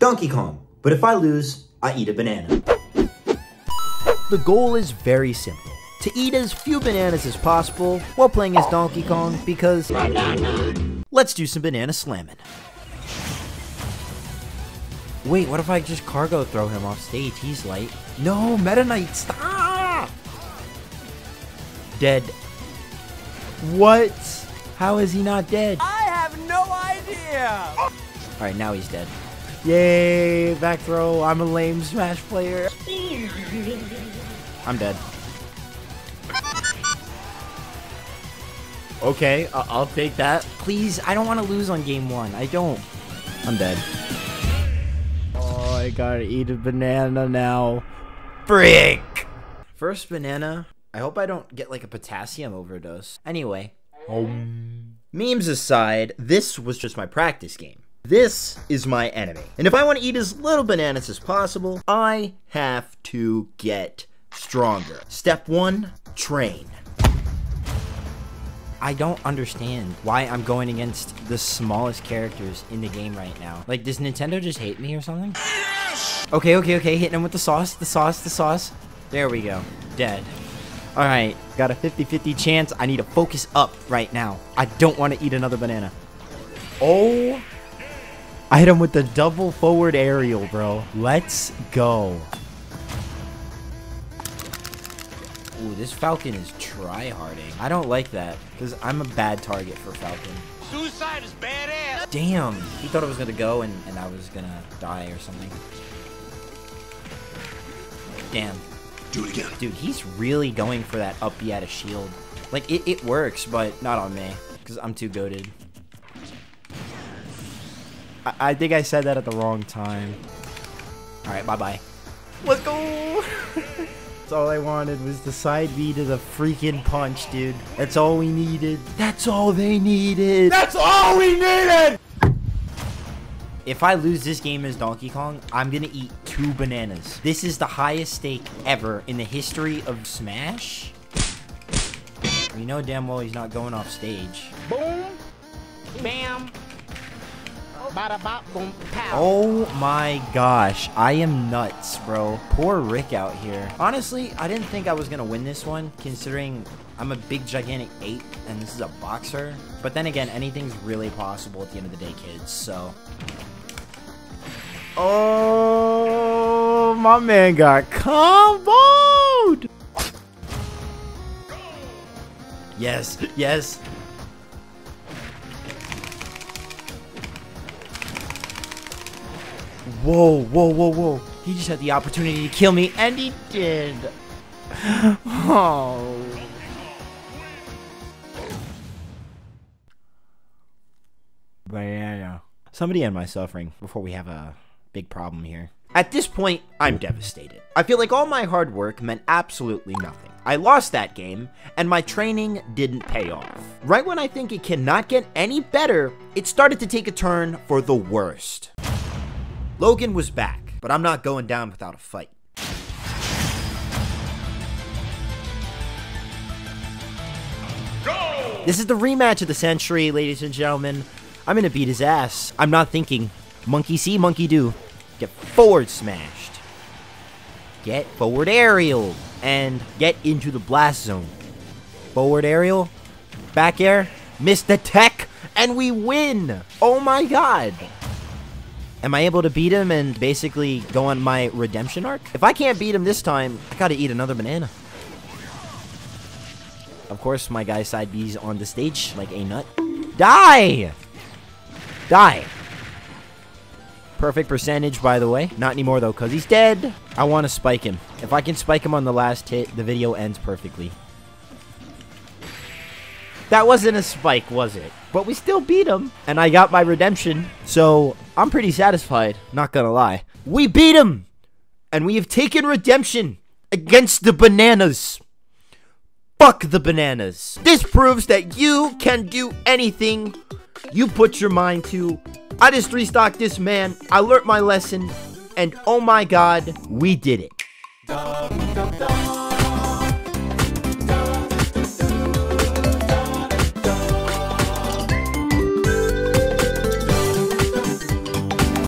Donkey Kong. But if I lose, I eat a banana. The goal is very simple. To eat as few bananas as possible while playing as Donkey Kong because... Let's do some banana slamming. Wait, what if I just cargo throw him off stage? He's light. No, Meta Knight, stop! Dead. What? How is he not dead? I have no idea. Alright, now he's dead. Yay, back throw. I'm a lame Smash player. I'm dead. Okay, I- I'll take that. Please, I don't want to lose on game one. I don't. I'm dead. Oh, I gotta eat a banana now. Frick! First banana. I hope I don't get like a potassium overdose. Anyway. Memes aside, this was just my practice game. This is my enemy. And if I want to eat as little bananas as possible, I have to get stronger. Step one, train. I don't understand why I'm going against the smallest characters in the game right now. Like, does Nintendo just hate me or something? Okay, okay, okay, hitting him with the sauce, the sauce, the sauce. There we go. Dead. Alright, got a 50-50 chance. I need to focus up right now. I don't want to eat another banana. Oh! I hit him with the double forward aerial, bro. Let's go. Ooh, this Falcon is try-harding. I don't like that, because I'm a bad target for Falcon. Suicide is badass. Damn! He thought I was gonna go and, and I was gonna die or something. Damn. Do it again. Dude, he's really going for that up B at a shield. Like, it, it works, but not on me, because I'm too goaded. I, I think I said that at the wrong time. Alright, bye-bye. Let's go! That's all I wanted was the side B to the freaking punch, dude. That's all we needed. That's all they needed. That's all we needed! If I lose this game as Donkey Kong, I'm gonna eat two bananas. This is the highest stake ever in the history of Smash. We know damn well he's not going off stage. Boom. Bam. Oh my gosh, I am nuts, bro. Poor Rick out here. Honestly, I didn't think I was gonna win this one, considering I'm a big gigantic ape and this is a boxer. But then again, anything's really possible at the end of the day, kids, so. Oh, my man got comboed! Yes, yes. Whoa, whoa, whoa, whoa. He just had the opportunity to kill me, and he did. Oh. Banana. Somebody end my suffering before we have a big problem here. At this point, I'm devastated. I feel like all my hard work meant absolutely nothing. I lost that game, and my training didn't pay off. Right when I think it cannot get any better, it started to take a turn for the worst. Logan was back, but I'm not going down without a fight. This is the rematch of the century, ladies and gentlemen. I'm gonna beat his ass. I'm not thinking. Monkey see, monkey do. Get forward smashed. Get forward aerial. And get into the blast zone. Forward aerial. Back air. Miss the tech. And we win. Oh my god. Am I able to beat him and basically go on my redemption arc? If I can't beat him this time, I gotta eat another banana. Of course, my guy side B's on the stage like a nut. Die! Die. Perfect percentage, by the way. Not anymore, though, because he's dead. I want to spike him. If I can spike him on the last hit, the video ends perfectly. That wasn't a spike, was it? But we still beat him, and I got my redemption, so I'm pretty satisfied, not gonna lie. We beat him! And we have taken redemption against the bananas. Fuck the bananas. This proves that you can do anything you put your mind to. I just restocked this man, I learned my lesson, and oh my god, we did it.